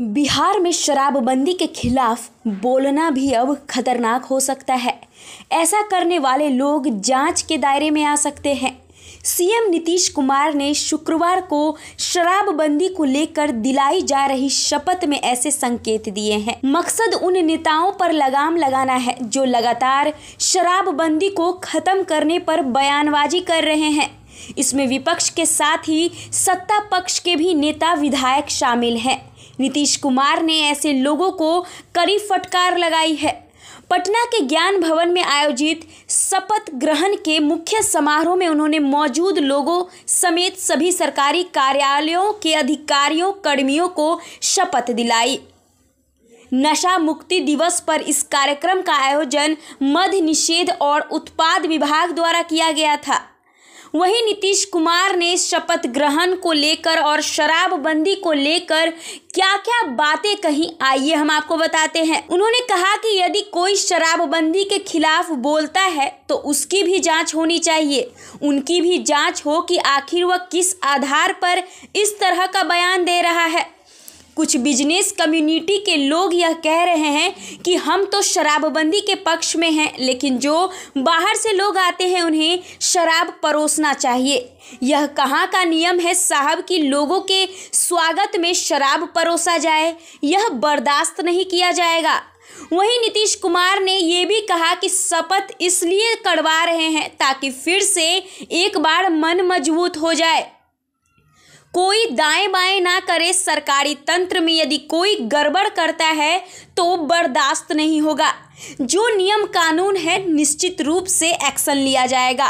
बिहार में शराबबंदी के खिलाफ बोलना भी अब खतरनाक हो सकता है। ऐसा करने वाले लोग जाँच के दायरे में आ सकते हैं। सीएम नीतीश कुमार ने शुक्रवार को शराबबंदी को लेकर दिलाई जा रही शपथ में ऐसे संकेत दिए हैं। मकसद उन नेताओं पर लगाम लगाना है जो लगातार शराबबंदी को खत्म करने पर बयानबाजी कर रहे हैं। इसमें विपक्ष के साथ ही सत्ता पक्ष के भी नेता विधायक शामिल हैं। नीतीश कुमार ने ऐसे लोगों को कड़ी फटकार लगाई है। पटना के ज्ञान भवन में आयोजित शपथ ग्रहण के मुख्य समारोह में उन्होंने मौजूद लोगों समेत सभी सरकारी कार्यालयों के अधिकारियों, कर्मियों को शपथ दिलाई। नशा मुक्ति दिवस पर इस कार्यक्रम का आयोजन मध्य निषेध और उत्पाद विभाग द्वारा किया गया था। वहीं नीतीश कुमार ने शपथ ग्रहण को लेकर और शराबबंदी को लेकर क्या क्या बातें कही? आइए हम आपको बताते हैं। उन्होंने कहा कि यदि कोई शराबबंदी के खिलाफ बोलता है तो उसकी भी जाँच होनी चाहिए। उनकी भी जाँच हो कि आखिर वह किस आधार पर इस तरह का बयान दे रहा है। कुछ बिज़नेस कम्युनिटी के लोग यह कह रहे हैं कि हम तो शराबबंदी के पक्ष में हैं, लेकिन जो बाहर से लोग आते हैं, उन्हें शराब परोसना चाहिए। यह कहाँ का नियम है साहब कि लोगों के स्वागत में शराब परोसा जाए? यह बर्दाश्त नहीं किया जाएगा। वहीं नीतीश कुमार ने ये भी कहा कि शपथ इसलिए करवा रहे हैं ताकि फिर से एक बार मन मज़बूत हो जाए। कोई दाएँ बाएँ ना करे सरकारी तंत्र में यदि कोई गड़बड़ करता है तो बर्दाश्त नहीं होगा। जो नियम कानून है, निश्चित रूप से एक्शन लिया जाएगा।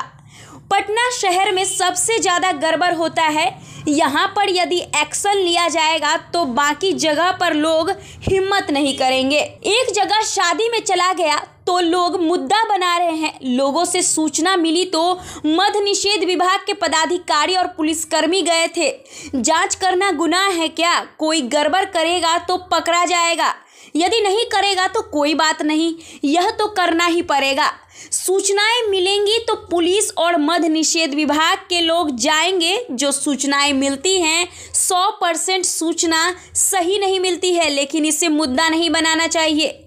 पटना शहर में सबसे ज़्यादा गड़बड़ होता है। यहाँ पर यदि एक्शन लिया जाएगा तो बाकी जगह पर लोग हिम्मत नहीं करेंगे। एक जगह शादी में चला गया तो लोग मुद्दा बना रहे हैं। लोगों से सूचना मिली तो मध निषेध विभाग के पदाधिकारी और पुलिसकर्मी गए थे। जाँच करना गुनाह है क्या? कोई गड़बड़ करेगा तो पकड़ा जाएगा। यदि नहीं करेगा तो कोई बात नहीं, यह तो करना ही पड़ेगा। सूचनाएँ मिलेंगी तो पुलिस और मध निषेध विभाग के लोग जाएँगे। जो सूचनाएँ मिलती हैं, सौ परसेंट सूचना सही नहीं मिलती है, लेकिन इसे मुद्दा नहीं बनाना चाहिए।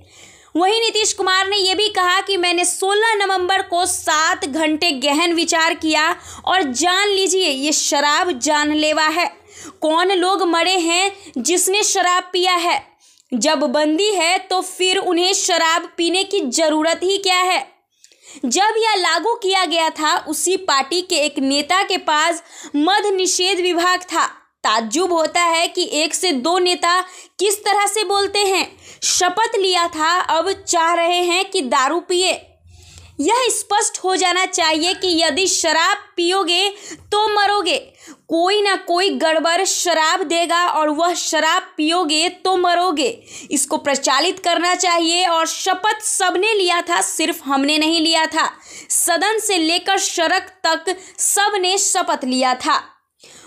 वहीं नीतीश कुमार ने यह भी कहा कि मैंने 16 नवंबर को सात घंटे गहन विचार किया और जान लीजिए, ये शराब जानलेवा है। कौन लोग मरे हैं जिसने शराब पिया है? जब बंदी है तो फिर उन्हें शराब पीने की ज़रूरत ही क्या है? जब यह लागू किया गया था, उसी पार्टी के एक नेता के पास मध निषेध विभाग था। ताज्जुब होता है कि एक से दो नेता किस तरह से बोलते हैं। शपथ लिया था, अब चाह रहे हैं कि दारू पिए। यह स्पष्ट हो जाना चाहिए कि यदि शराब पियोगे तो मरोगे। कोई ना कोई गड़बड़ शराब देगा और वह शराब पियोगे तो मरोगे। इसको प्रचालित करना चाहिए और शपथ सबने लिया था, सिर्फ़ हमने नहीं लिया था। सदन से लेकर सड़क तक सबने शपथ लिया था।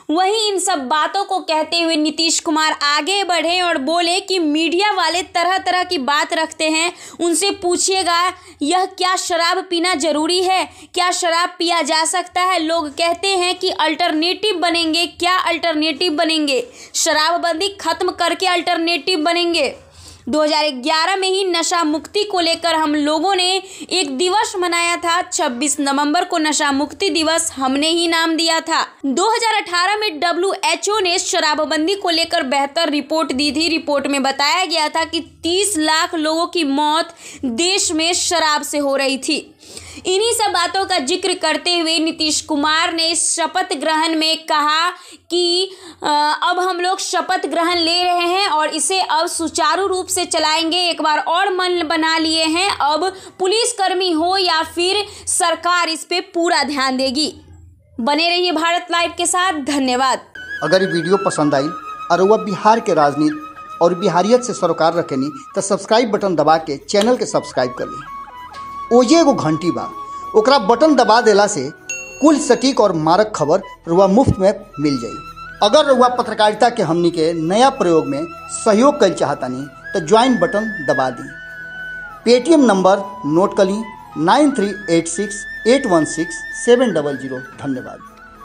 वहीं इन सब बातों को कहते हुए नीतीश कुमार आगे बढ़े और बोले कि मीडिया वाले तरह तरह की बात रखते हैं। उनसे पूछिएगा, यह क्या शराब पीना ज़रूरी है? क्या शराब पिया जा सकता है? लोग कहते हैं कि अल्टरनेटिव बनेंगे। क्या अल्टरनेटिव बनेंगे? शराबबंदी खत्म करके अल्टरनेटिव बनेंगे। 2011 में ही नशा मुक्ति को लेकर हम लोगों ने एक दिवस मनाया था। 26 नवंबर को नशा मुक्ति दिवस हमने ही नाम दिया था। 2018 में WHO ने शराबबंदी को लेकर बेहतर रिपोर्ट दी थी। रिपोर्ट में बताया गया था कि 30 लाख लोगों की मौत देश में शराब से हो रही थी। इन्हीं सब बातों का ज़िक्र करते हुए नीतीश कुमार ने शपथ ग्रहण में कहा कि अब हम लोग शपथ ग्रहण ले रहे हैं और इसे अब सुचारू रूप से चलाएँगे। एक बार और मन बना लिए हैं। अब पुलिसकर्मी हो या फिर सरकार इस पर पूरा ध्यान देगी। बने रहिए भारत लाइव के साथ। धन्यवाद। अगर ये वीडियो पसंद आई, और वह बिहार के राजनीति और बिहारियत से सरोकार रखेनी तो सब्सक्राइब बटन दबा के चैनल के सब्सक्राइब कर ली। ओजे एगो घंटी बा। ओकरा बटन दबा देला से कुल सटीक और मारक खबर रुआ मुफ़्त में मिल जाए अगर रुआ पत्रकारिता के हमनी के नया प्रयोग में सहयोग कर चाहतानी तो ज्वाइन बटन दबा दी। पेटीएम नंबर नोट कर ली nine three eight six eight one six seven double zero. धन्यवाद।